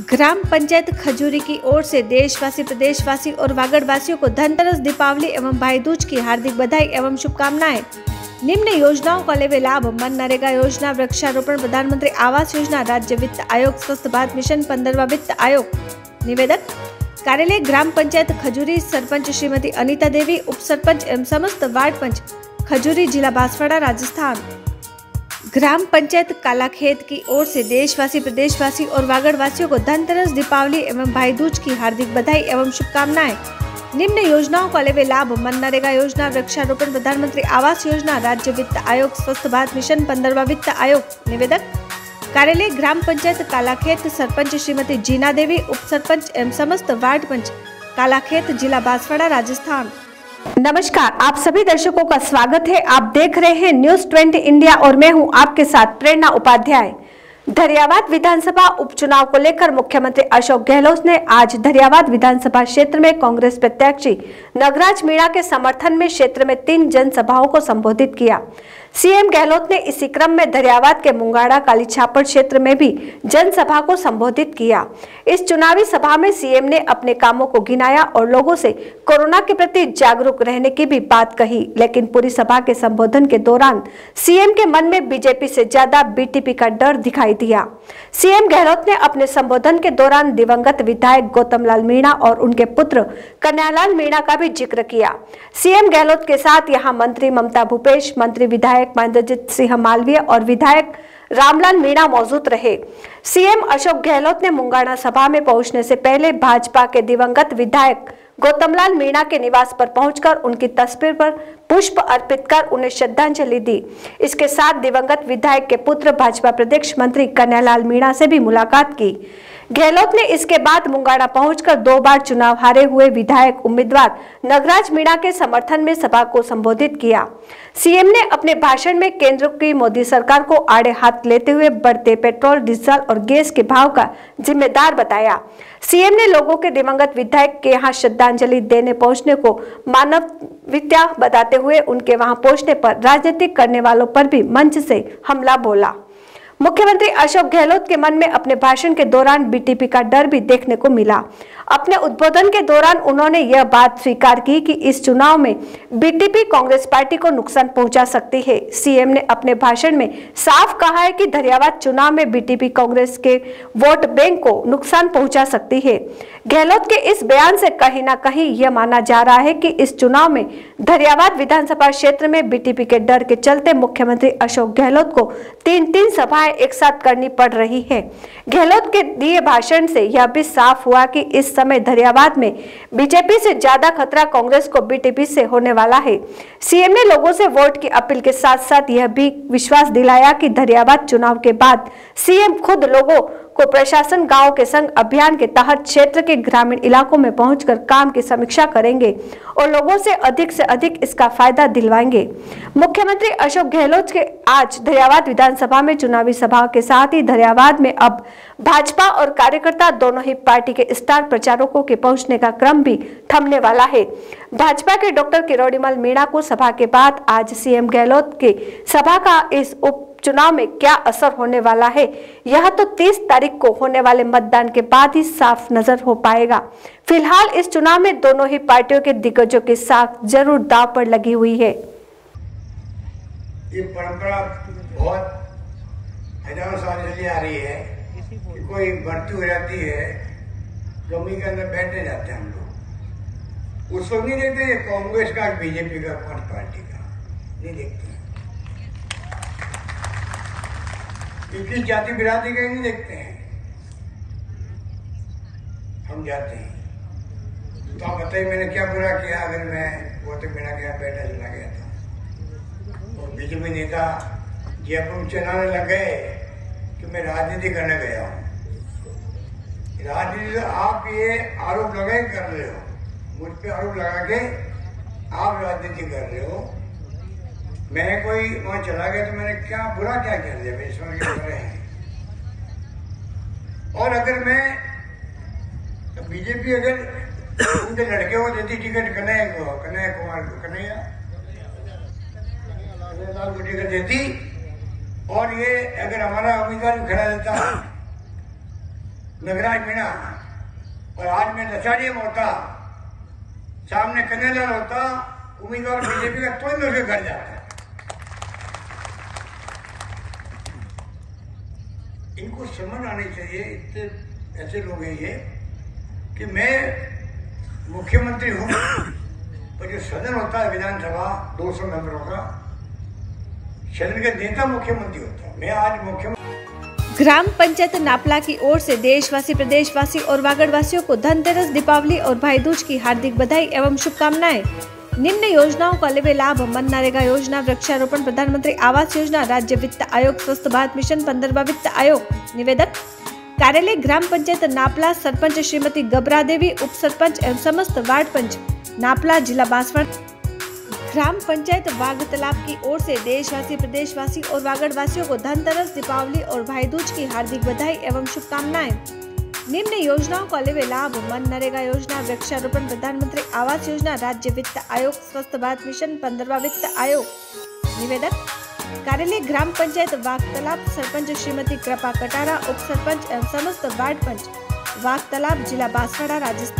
ग्राम पंचायत खजूरी की ओर से देशवासी, प्रदेशवासी और वागड़वासियों को धनतेरस, दीपावली एवं भाई दूज की हार्दिक बधाई एवं शुभकामनाएँ। निम्न योजनाओं का लेवे लाभ मन नरेगा योजना, वृक्षारोपण प्रधानमंत्री आवास योजना, राज्य वित्त आयोग स्वस्थ भारत मिशन, पंद्रवा वित्त आयोग। निवेदक कार्यालय, ग्राम पंचायत खजूरी, सरपंच श्रीमती अनिता देवी उप सरपंच एवं समस्त वार्ड पंच, खजूरी, जिला बांसवाड़ा, राजस्थान। ग्राम पंचायत कालाखेत की ओर से देशवासी, प्रदेशवासी और वागड़वासियों को धनतेरस, दीपावली एवं भाई दूज की हार्दिक बधाई एवं शुभकामनाएँ। निम्न योजनाओं का लेवे लाभ मन नरेगा योजना, वृक्षारोपण प्रधानमंत्री आवास योजना, राज्य वित्त आयोग, स्वस्थ भारत मिशन, पंद्रहवा वित्त आयोग निवेदक कार्यालय, ग्राम पंचायत कालाखेत, सरपंच श्रीमती जीना देवी उप सरपंच एवं समस्त वार्ड पंच कालाखेत, जिला बांसवाड़ा, राजस्थान। नमस्कार, आप सभी दर्शकों का स्वागत है। आप देख रहे हैं न्यूज़ 20 इंडिया और मैं हूँ आपके साथ प्रेरणा उपाध्याय। धरियावाद विधानसभा उपचुनाव को लेकर मुख्यमंत्री अशोक गहलोत ने आज धरियावाद विधानसभा क्षेत्र में कांग्रेस प्रत्याशी नगराज मीणा के समर्थन में क्षेत्र में तीन जनसभाओं को संबोधित किया। सीएम गहलोत ने इसी क्रम में दरियावाद के मुंगाड़ा काली छापड़ क्षेत्र में भी जनसभा को संबोधित किया। इस चुनावी सभा में सीएम ने अपने कामों को गिनाया और लोगों से कोरोना के प्रति जागरूक रहने की भी बात कही, लेकिन पूरी सभा के संबोधन के दौरान सीएम के मन में बीजेपी से ज़्यादा बीटीपी का डर दिखाई दिया। सीएम गहलोत ने अपने संबोधन के दौरान दिवंगत विधायक गौतम लाल मीणा और उनके पुत्र कन्यालाल मीणा का भी ज़िक्र किया। सीएम गहलोत के साथ यहाँ मंत्री ममता भूपेश, मंत्री विधायक विधायक महेंद्रजीत सिंह मालवीय और विधायक रामलाल मीणा मौजूद रहे। सीएम अशोक गहलोत ने मुंगाना सभा में पहुँचने से पहले भाजपा के दिवंगत विधायक गौतमलाल मीणा के निवास पर पहुंचकर उनकी तस्वीर पर पुष्प अर्पित कर उन्हें श्रद्धांजलि दी। इसके साथ दिवंगत विधायक के पुत्र, भाजपा प्रदेश मंत्री कन्यालाल मीणा से भी मुलाकात की। गहलोत ने इसके बाद मुंगाड़ा पहुंचकर दो बार चुनाव हारे हुए विधायक उम्मीदवार नगराज मीणा के समर्थन में सभा को संबोधित किया। सीएम ने अपने भाषण में केंद्र की मोदी सरकार को आड़े हाथ लेते हुए बढ़ते पेट्रोल, डीजल और गैस के भाव का जिम्मेदार बताया। सीएम ने लोगों के दिवंगत विधायक के यहाँ श्रद्धांजलि देने पहुँचने को मानव विद्या बताते हुए उनके वहाँ पहुँचने पर राजनीतिक करने वालों पर भी मंच से हमला बोला। मुख्यमंत्री अशोक गहलोत के मन में अपने भाषण के दौरान बीटीपी का डर भी देखने को मिला। अपने उद्बोधन के दौरान उन्होंने यह बात स्वीकार की कि इस चुनाव में बीटीपी कांग्रेस पार्टी को नुकसान पहुँचा सकती है। सीएम ने अपने भाषण में साफ़ कहा है कि धरियावाद चुनाव में बीटीपी कांग्रेस के वोट बैंक को नुकसान पहुँचा सकती है। गहलोत के इस बयान से कहीं ना कहीं यह माना जा रहा है कि इस चुनाव में धरियावाद विधानसभा क्षेत्र में बीटीपी के डर के चलते मुख्यमंत्री अशोक गहलोत को तीन तीन सभाएँ एक साथ करनी पड़ रही है। गहलोत के दिए भाषण से यह भी साफ़ हुआ कि इस समय धरियाबाद में बीजेपी से ज़्यादा खतरा कांग्रेस को बीटीपी से होने वाला है। सीएम ने लोगों से वोट की अपील के साथ साथ यह भी विश्वास दिलाया कि धरियाबाद चुनाव के बाद सीएम खुद लोगों को प्रशासन गाँव के संग अभियान के तहत क्षेत्र के ग्रामीण इलाकों में पहुंचकर काम की समीक्षा करेंगे और लोगों से अधिक से अधिक इसका फ़ायदा दिलवाएँगे। मुख्यमंत्री अशोक गहलोत के आज धरियावाद विधानसभा में चुनावी सभा के साथ ही धरियावाद में अब भाजपा और कार्यकर्ता दोनों ही पार्टी के स्टार प्रचारकों के पहुँचने का क्रम भी थमने वाला है। भाजपा के डॉक्टर किरोड़ीमल मीणा को सभा के बाद आज सीएम गहलोत के सभा का इस उप चुनाव में क्या असर होने वाला है? यह तो 30 तारीख को होने वाले मतदान के बाद ही साफ़ नज़र हो पाएगा। फ़िलहाल इस चुनाव में दोनों ही पार्टियों के दिग्गजों के साथ ज़रूर दाव पर लगी हुई है। ये परंपरा बहुत हज़ारों साल चली आ रही है कि कोई भर्ती हो जाती है, ज़मीन के अंदर बैठने जाते हैं हम लोग। उस वक्त नहीं देखते कांग्रेस का, बीजेपी का कौन पार्टी का, नहीं देखते। किस जाति बिरादरी का नहीं देखते हैं। हम जाते हैं। तो आप बताइए, मैंने क्या बुरा किया? अगर मैं वो तो मेरा क्या बैठा चला गया था। और बीजेपी नेता जी जयपुर चलाने लग गए कि मैं राजनीति करने गया हूँ। राजनीति आप ये आरोप लगाए कर रहे हो। मुझ पे आरोप लगा के आप राजनीति कर रहे हो। मैं कोई वहाँ चला गया तो मैंने क्या, बुरा क्या कर दिया? मेरे समझ के रहे हैं। और अगर मैं तो बीजेपी अगर उनके लड़के को देती टिकट, कन्हैया को, कन्हैया कुमार को, कन्हैया? को टिकट देती, और ये अगर हमारा उम्मीदवार खड़ा रहता नगराज मीणा, और आज मैं लचाड़िया में होता सामने कन्यालाल होता, उम्मीदवार बीजेपी का तो मैं उसके घर जाता। इनको समझ आनी चाहिए। इतने ऐसे लोग हैं ये कि मैं मुख्यमंत्री हूँ, पर जो सदन होता है विधानसभा 200 मेंबरों का सदन का नेता मुख्यमंत्री होता है। मैं आज मुख्यमंत्री ग्राम पंचायत नापला की ओर से देशवासी, प्रदेशवासी और वागड़वासियों को धनतेरस, दीपावली और भाई दूज की हार्दिक बधाई एवं शुभकामनाएँ। निम्न योजनाओं का लेवे लाभ मनरेगा योजना, वृक्षारोपण, प्रधानमंत्री आवास योजना, राज्य वित्त आयोग स्वस्थ भारत मिशन पंद्रहवा वित्त आयोग। निवेदक कार्यालय, ग्राम पंचायत, नापला, सरपंच श्रीमती गबरा देवी, उप सरपंच एवं समस्त वार्ड पंच, नापला, जिला बांसवाड़ा। ग्राम पंचायत वाघ तालाब की ओर से देशवासी, प्रदेशवासी और वागड़वासियों को धनतेरस, दीपावली और भाई दूज की हार्दिक बधाई एवं शुभकामनाएँ। निम्न योजनाओं का लेवे लाभ मनरेगा योजना वृक्षारोपण प्रधानमंत्री आवास योजना राज्य वित्त आयोग स्वस्थ भारत मिशन पंद्रहवा वित्त आयोग निवेदक कार्यालय ग्राम पंचायत वाघ तालाब सरपंच श्रीमती कृपा कटारा उप सरपंच एवं समस्त वार्ड पंच वाघ तालाब जिला बांसवाड़ा राजस्थान